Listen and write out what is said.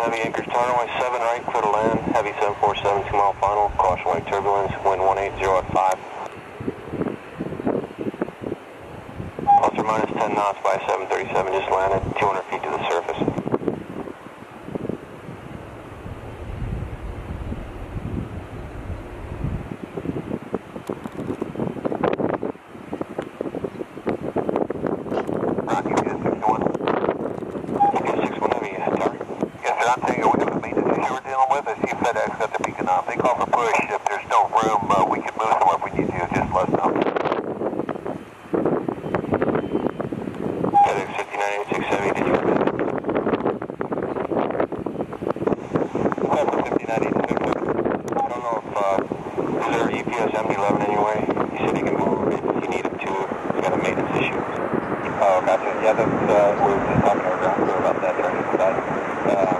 heavy tower, runway 7 right, clear to land. Heavy 747, 2 mile final. Caution wake turbulence, wind 180 at 5. Plus or minus 10 knots by 737, just landed 200 I'm the we're dealing with. I see FedEx got the beacon off. They call for push. If there's no room, uh, we can move somewhere if we need to. Just let us know. FedEx 5986 heavy, did you FedEx 5986 heavy. I don't know if, uh, there UPS MD11 anyway? He said he can move if you need him to. He's got a maintenance issue. Oh, gotcha. Yeah, that's, uh, we were just talking to our ground crew about that side. Um,